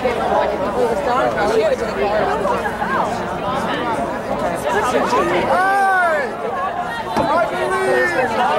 Hey! I believe!